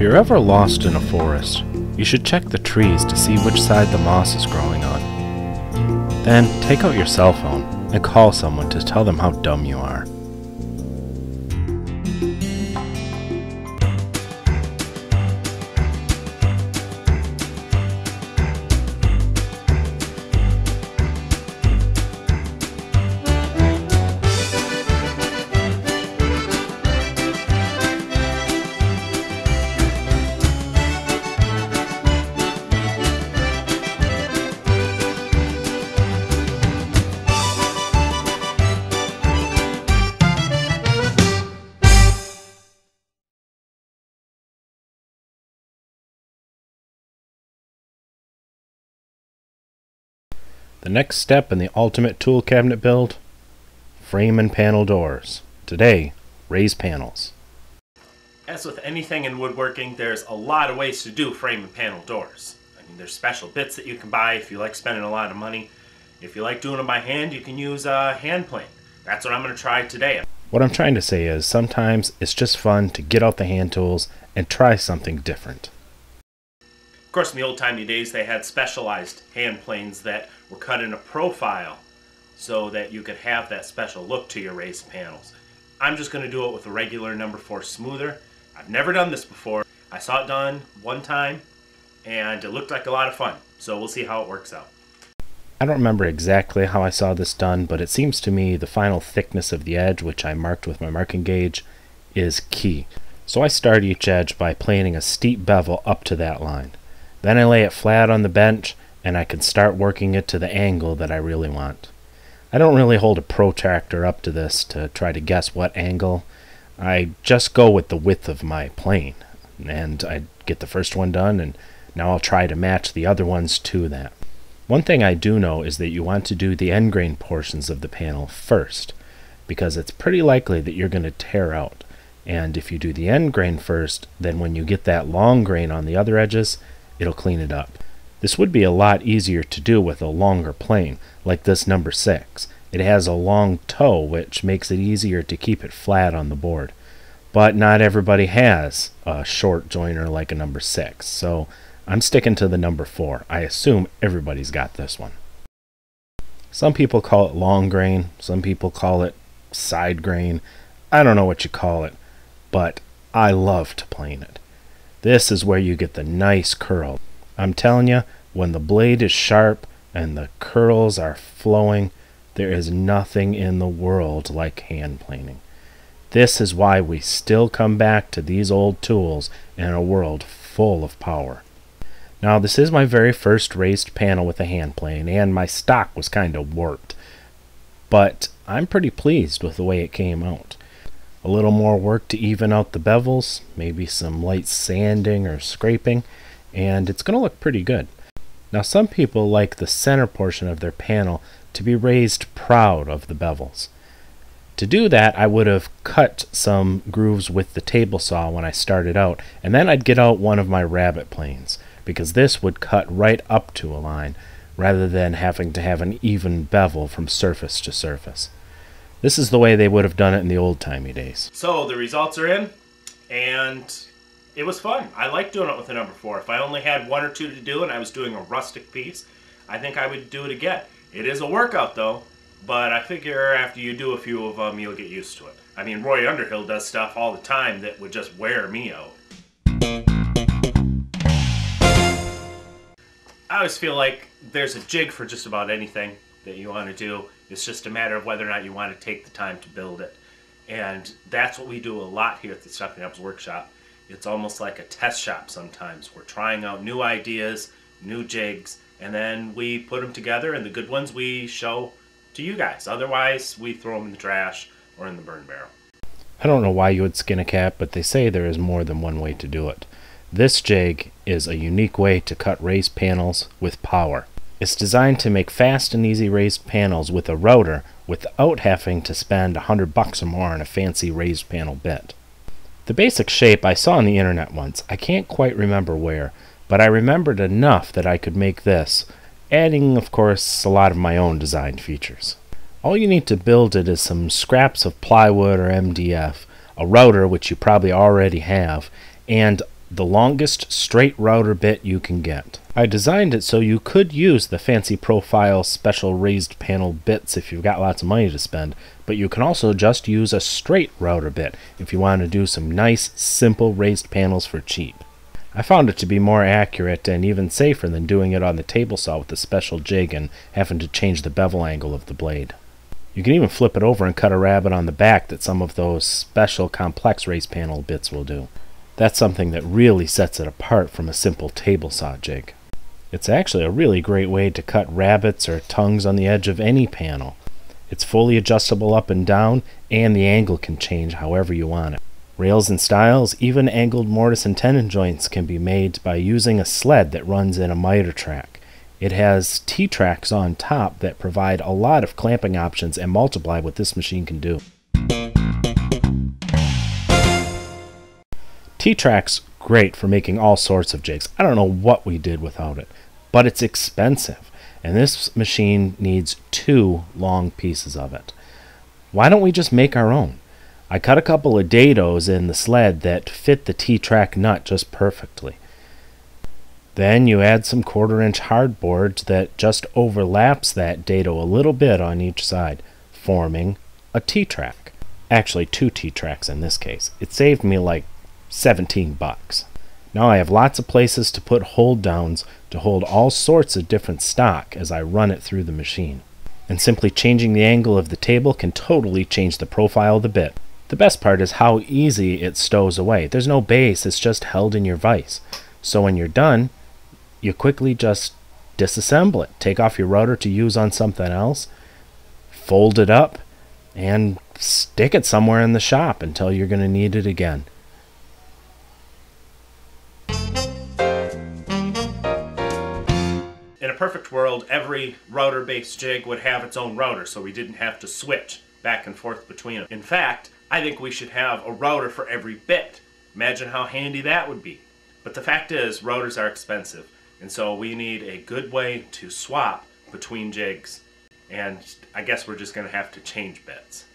If you're ever lost in a forest, you should check the trees to see which side the moss is growing on. Then take out your cell phone and call someone to tell them how dumb you are. The next step in the ultimate tool cabinet build frame and panel doors. Today, raise panels. As with anything in woodworking, there's a lot of ways to do frame and panel doors. I mean, there's special bits that you can buy if you like spending a lot of money. If you like doing them by hand, you can use a hand plane. That's what I'm going to try today. What I'm trying to say is sometimes it's just fun to get out the hand tools and try something different. Of course, in the old-timey days, they had specialized hand planes that were cut in a profile so that you could have that special look to your raised panels. I'm just going to do it with a regular number 4 smoother. I've never done this before. I saw it done one time and it looked like a lot of fun. So we'll see how it works out. I don't remember exactly how I saw this done, but it seems to me the final thickness of the edge, which I marked with my marking gauge, is key. So I start each edge by planing a steep bevel up to that line. Then I lay it flat on the bench and I can start working it to the angle that I really want. I don't really hold a protractor up to this to try to guess what angle. I just go with the width of my plane and I get the first one done and now I'll try to match the other ones to that. One thing I do know is that you want to do the end grain portions of the panel first because it's pretty likely that you're going to tear out. And if you do the end grain first, then when you get that long grain on the other edges, it'll clean it up. This would be a lot easier to do with a longer plane, like this number 6. It has a long toe, which makes it easier to keep it flat on the board. But not everybody has a short joiner like a number 6, so I'm sticking to the number 4. I assume everybody's got this one. Some people call it long grain, some people call it side grain. I don't know what you call it, but I love to plane it. This is where you get the nice curl. I'm telling you, when the blade is sharp and the curls are flowing, there is nothing in the world like hand planing. This is why we still come back to these old tools in a world full of power. Now, this is my very first raised panel with a hand plane, and my stock was kind of warped. But I'm pretty pleased with the way it came out a little more work to even out the bevels, maybe some light sanding or scraping, and it's going to look pretty good. Now some people like the center portion of their panel to be raised proud of the bevels. To do that, I would have cut some grooves with the table saw when I started out, and then I'd get out one of my rabbet planes, because this would cut right up to a line, rather than having to have an even bevel from surface to surface. This is the way they would have done it in the old-timey days. So the results are in, and it was fun. I like doing it with a number four. If I only had one or two to do and I was doing a rustic piece, I think I would do it again. It is a workout though, but I figure after you do a few of them, you'll get used to it. I mean, Roy Underhill does stuff all the time that would just wear me out. I always feel like there's a jig for just about anything that you want to do. It's just a matter of whether or not you want to take the time to build it. And that's what we do a lot here at the Stumpy Nubs Workshop. It's almost like a test shop sometimes. We're trying out new ideas, new jigs, and then we put them together, and the good ones we show to you guys. Otherwise, we throw them in the trash or in the burn barrel. I don't know why you would skin a cat, but they say there is more than one way to do it. This jig is a unique way to cut raised panels with power. It's designed to make fast and easy raised panels with a router without having to spend a hundred bucks or more on a fancy raised panel bit. The basic shape I saw on the internet once. I can't quite remember where, but I remembered enough that I could make this, adding, of course, a lot of my own design features. All you need to build it is some scraps of plywood or MDF, a router which you probably already have, and the longest straight router bit you can get. I designed it so you could use the fancy profile special raised panel bits if you've got lots of money to spend, but you can also just use a straight router bit if you want to do some nice, simple raised panels for cheap. I found it to be more accurate and even safer than doing it on the table saw with a special jig and having to change the bevel angle of the blade. You can even flip it over and cut a rabbet on the back that some of those special complex raised panel bits will do. That's something that really sets it apart from a simple table saw jig. It's actually a really great way to cut rabbets or tongues on the edge of any panel. It's fully adjustable up and down, and the angle can change however you want it. Rails and stiles, even angled mortise and tenon joints can be made by using a sled that runs in a miter track. It has T-tracks on top that provide a lot of clamping options and multiply what this machine can do. T-tracks great for making all sorts of jigs. I don't know what we did without it, but it's expensive, and this machine needs two long pieces of it. Why don't we just make our own? I cut a couple of dados in the sled that fit the T-track nut just perfectly. Then you add some quarter inch hardboard that just overlaps that dado a little bit on each side, forming a T-track. Actually, two T-tracks in this case. It saved me like 17 bucks. Now I have lots of places to put hold downs to hold all sorts of different stock as I run it through the machine. And simply changing the angle of the table can totally change the profile of the bit. The best part is how easy it stows away. There's no base, it's just held in your vise. So when you're done, you quickly just disassemble it. Take off your router to use on something else, fold it up, and stick it somewhere in the shop until you're going to need it again. Perfect world, every router based jig would have its own router so we didn't have to switch back and forth between them. In fact, I think we should have a router for every bit. Imagine how handy that would be. But the fact is, routers are expensive, and so we need a good way to swap between jigs. And I guess we're just going to have to change bits.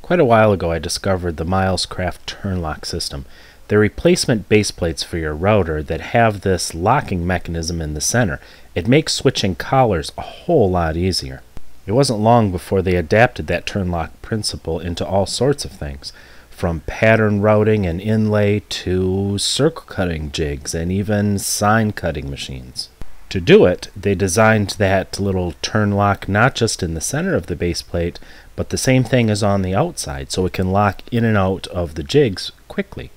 Quite a while ago, I discovered the Milescraft turn lock system. They're replacement base plates for your router that have this locking mechanism in the center. It makes switching collars a whole lot easier. It wasn't long before they adapted that turn lock principle into all sorts of things, from pattern routing and inlay to circle cutting jigs and even sign cutting machines. To do it, they designed that little turn lock not just in the center of the base plate, but the same thing as on the outside, so it can lock in and out of the jigs quickly.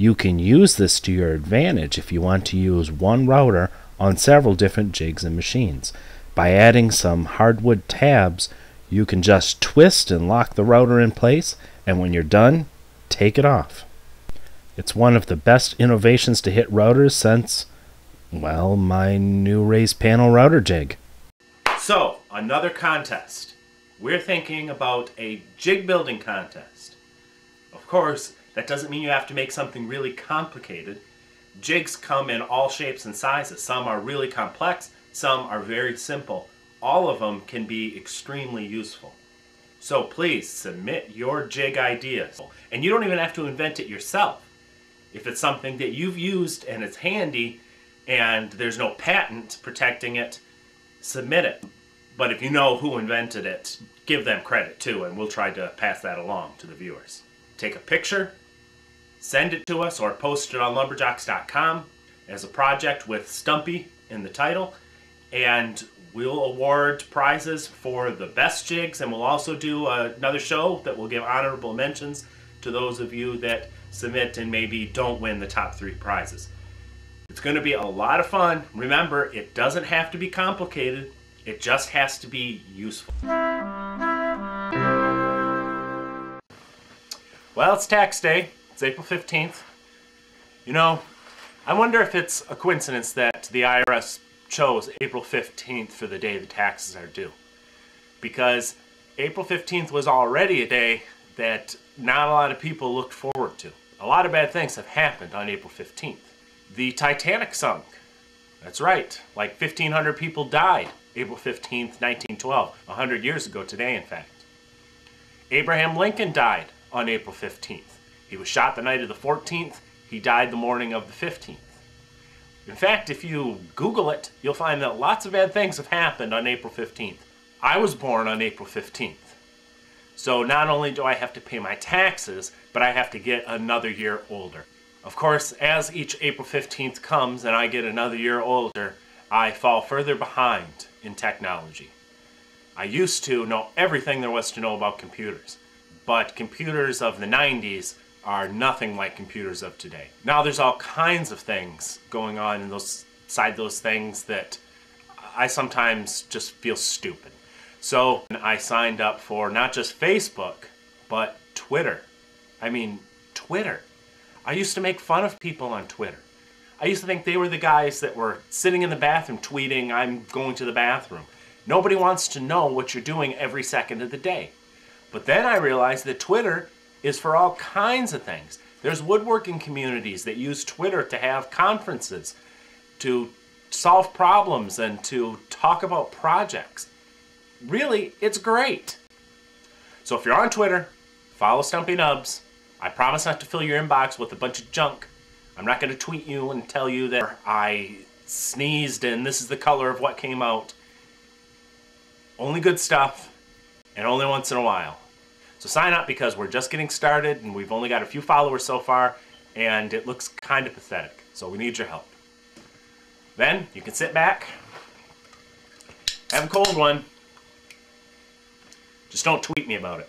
You can use this to your advantage if you want to use one router on several different jigs and machines. By adding some hardwood tabs, you can just twist and lock the router in place, and when you're done, take it off. It's one of the best innovations to hit routers since, well, my new raised panel router jig. So, another contest. We're thinking about a jig building contest. Of course, that doesn't mean you have to make something really complicated. Jigs come in all shapes and sizes. Some are really complex, some are very simple. All of them can be extremely useful. So please submit your jig ideas. And you don't even have to invent it yourself. If it's something that you've used and it's handy and there's no patent protecting it, submit it. But if you know who invented it, give them credit too, and we'll try to pass that along to the viewers. Take a picture, send it to us, or post it on lumberjocks.com as a project with Stumpy in the title and we'll award prizes for the best jigs and we'll also do another show that will give honorable mentions to those of you that submit and maybe don't win the top three prizes. It's going to be a lot of fun. Remember, it doesn't have to be complicated. It just has to be useful. Well, it's tax day. It's April 15th. You know, I wonder if it's a coincidence that the IRS chose April 15th for the day the taxes are due. Because April 15th was already a day that not a lot of people looked forward to. A lot of bad things have happened on April 15th. The Titanic sunk. That's right, like 1,500 people died April 15th, 1912, 100 years ago today, in fact. Abraham Lincoln died on April 15th. He was shot the night of the 14th. He died the morning of the 15th. In fact, if you Google it, you'll find that lots of bad things have happened on April 15th. I was born on April 15th. So not only do I have to pay my taxes, but I have to get another year older. Of course, as each April 15th comes and I get another year older, I fall further behind in technology. I used to know everything there was to know about computers, but computers of the 90s are nothing like computers of today. Now there's all kinds of things going on in those side those things that I sometimes just feel stupid. So I signed up for not just Facebook, but Twitter. I mean, Twitter. I used to make fun of people on Twitter. I used to think they were the guys that were sitting in the bathroom tweeting, I'm going to the bathroom. Nobody wants to know what you're doing every second of the day. But then I realized that Twitter is for all kinds of things. There's woodworking communities that use Twitter to have conferences, to solve problems, and to talk about projects. Really, it's great. So if you're on Twitter, follow Stumpy Nubs. I promise not to fill your inbox with a bunch of junk. I'm not going to tweet you and tell you that I sneezed and this is the color of what came out. Only good stuff, and only once in a while. So sign up because we're just getting started and we've only got a few followers so far and it looks kind of pathetic. So we need your help. Then you can sit back, have a cold one. Just don't tweet me about it.